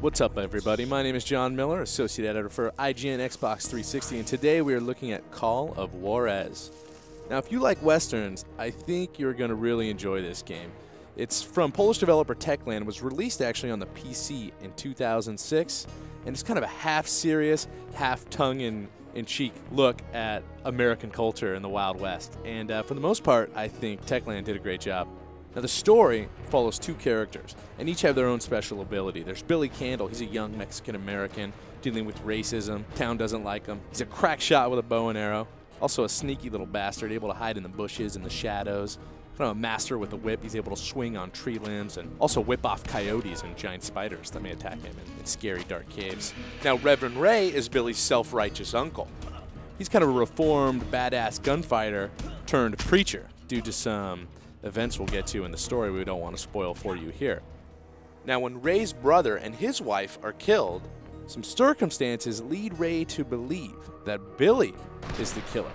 What's up, everybody? My name is John Miller, Associate Editor for IGN Xbox 360, and today we are looking at Call of Juarez. Now, if you like westerns, I think you're going to really enjoy this game. It's from Polish developer Techland, was released actually on the PC in 2006, and it's kind of a half serious, half tongue in, in cheek look at American culture in the Wild West. And uh, for the most part, I think Techland did a great job. Now, the story follows two characters, and each have their own special ability. There's Billy Candle. He's a young Mexican American dealing with racism. Town doesn't like him. He's a crack shot with a bow and arrow. Also, a sneaky little bastard, able to hide in the bushes and the shadows. Kind of a master with a whip. He's able to swing on tree limbs and also whip off coyotes and giant spiders that may attack him in, in scary, dark caves. Now, Reverend Ray is Billy's self righteous uncle. He's kind of a reformed, badass gunfighter turned preacher due to some events we'll get to in the story we don't want to spoil for you here. Now, when Ray's brother and his wife are killed, some circumstances lead Ray to believe that Billy is the killer.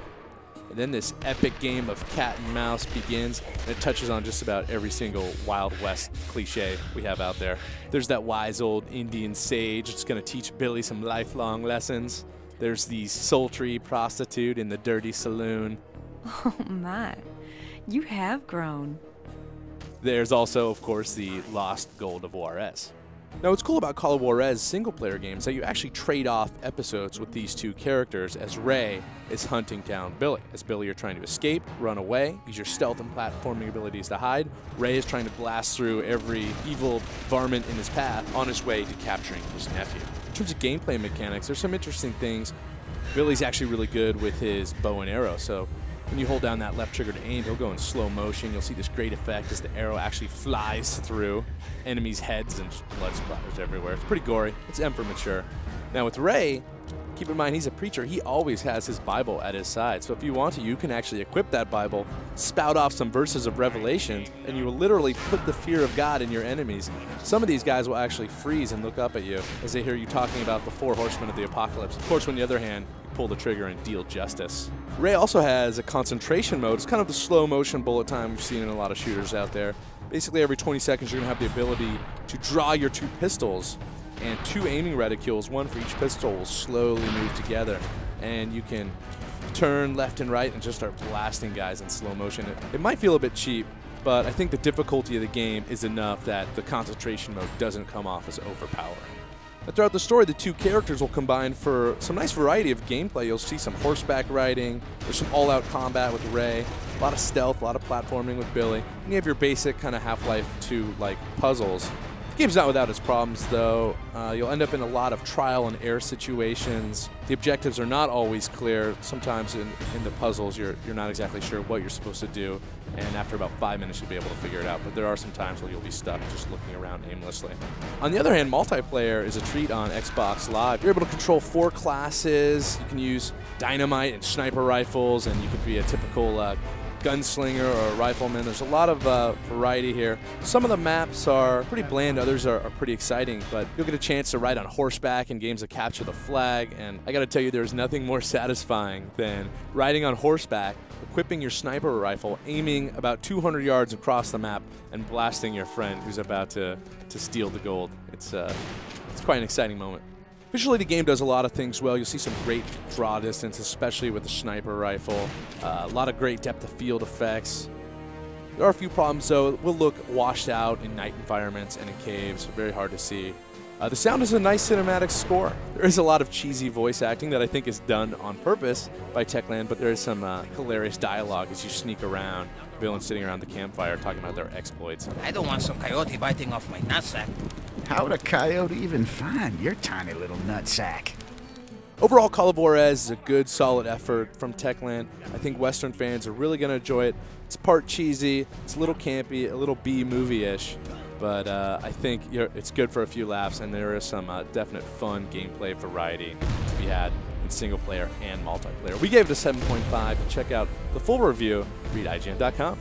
And then this epic game of cat and mouse begins, and it touches on just about every single Wild West cliche we have out there. There's that wise old Indian sage that's going to teach Billy some lifelong lessons. There's the sultry prostitute in the dirty saloon. Oh my, you have grown. There's also, of course, the lost gold of Juarez. Now, what's cool about Call of Juarez single player games is that you actually trade off episodes with these two characters as Ray is hunting down Billy. As Billy, you're trying to escape, run away, use your stealth and platforming abilities to hide. Ray is trying to blast through every evil varmint in his path on his way to capturing his nephew. In terms of gameplay mechanics, there's some interesting things. Billy's actually really good with his bow and arrow, so when you hold down that left trigger to aim, he'll go in slow motion. You'll see this great effect as the arrow actually flies through enemies' heads and blood splatters everywhere. It's pretty gory. It's M for mature. Now with Ray, keep in mind he's a preacher. He always has his Bible at his side. So if you want to, you can actually equip that Bible, spout off some verses of Revelation, and you will literally put the fear of God in your enemies. Some of these guys will actually freeze and look up at you as they hear you talking about the four horsemen of the apocalypse. Of course, on the other hand, pull the trigger and deal justice. Ray also has a concentration mode. It's kind of the slow motion bullet time we've seen in a lot of shooters out there. Basically, every 20 seconds, you're going to have the ability to draw your two pistols, and two aiming reticules, one for each pistol, will slowly move together. And you can turn left and right and just start blasting guys in slow motion. It, it might feel a bit cheap, but I think the difficulty of the game is enough that the concentration mode doesn't come off as overpowering. But throughout the story, the two characters will combine for some nice variety of gameplay. You'll see some horseback riding, there's some all-out combat with Ray, a lot of stealth, a lot of platforming with Billy, and you have your basic kind of Half-Life 2 like puzzles. Game's not without its problems, though. Uh, you'll end up in a lot of trial and error situations. The objectives are not always clear. Sometimes in, in the puzzles, you're, you're not exactly sure what you're supposed to do, and after about five minutes, you'll be able to figure it out. But there are some times where you'll be stuck just looking around aimlessly. On the other hand, multiplayer is a treat on Xbox Live. You're able to control four classes. You can use dynamite and sniper rifles, and you could be a typical uh, gunslinger or a rifleman. There's a lot of uh, variety here. Some of the maps are pretty bland, others are, are, pretty exciting, but you'll get a chance to ride on horseback in games that capture the flag, and I gotta tell you, there's nothing more satisfying than riding on horseback, equipping your sniper rifle, aiming about 200 yards across the map, and blasting your friend who's about to, to steal the gold. It's, uh, it's quite an exciting moment. Visually, the game does a lot of things well. You'll see some great draw distance, especially with the sniper rifle. Uh, a lot of great depth of field effects. There are a few problems, though. It will look washed out in night environments and in caves. Very hard to see. Uh, the sound is a nice cinematic score. There is a lot of cheesy voice acting that I think is done on purpose by Techland, but there is some uh, hilarious dialogue as you sneak around, villains sitting around the campfire talking about their exploits. I don't want some coyote biting off my nutsack. How would a coyote even find your tiny little nutsack? Overall, Juarez is a good, solid effort from Techland. I think Western fans are really going to enjoy it. It's part cheesy, it's a little campy, a little B movie-ish, but uh, I think it's good for a few laughs, and there is some uh, definite fun gameplay variety to be had in single player and multiplayer. We gave it a 7.5. Check out the full review, read IGN.com.